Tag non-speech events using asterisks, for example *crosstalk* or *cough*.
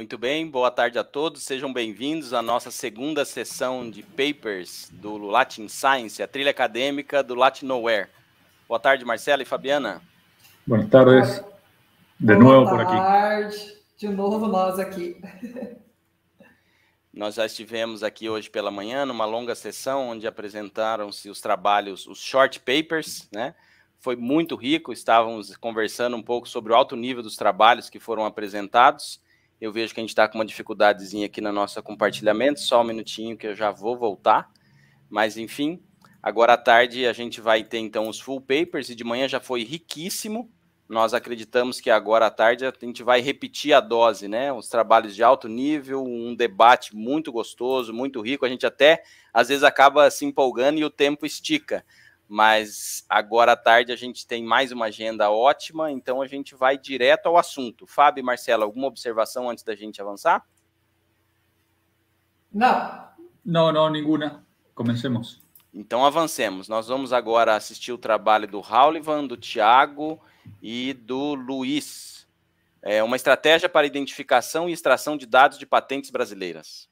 Muito bem, boa tarde a todos, sejam bem-vindos à nossa segunda sessão de papers do Latin Science, a trilha acadêmica do Latin Nowhere. Boa tarde, Marcela e Fabiana. Boa tarde, de novo por aqui. Boa tarde, de novo nós aqui. *laughs* Nós já estivemos aqui hoje pela manhã numa longa sessão onde apresentaram-se os trabalhos, os short papers, né? Foi muito rico, estávamos conversando um pouco sobre o alto nível dos trabalhos que foram apresentados eu vejo que a gente está com uma dificuldadezinha aqui no nosso compartilhamento, só um minutinho que eu já vou voltar. Mas, enfim, agora à tarde a gente vai ter então os full papers e de manhã já foi riquíssimo. Nós acreditamos que agora à tarde a gente vai repetir a dose, né? Os trabalhos de alto nível, um debate muito gostoso, muito rico. A gente até às vezes acaba se empolgando e o tempo estica mas agora à tarde a gente tem mais uma agenda ótima, então a gente vai direto ao assunto. Fábio e Marcelo, alguma observação antes da gente avançar? Não. Não, não, nenhuma. Comecemos. Então avancemos. Nós vamos agora assistir o trabalho do Raulivan, do Tiago e do Luiz. É uma estratégia para identificação e extração de dados de patentes brasileiras.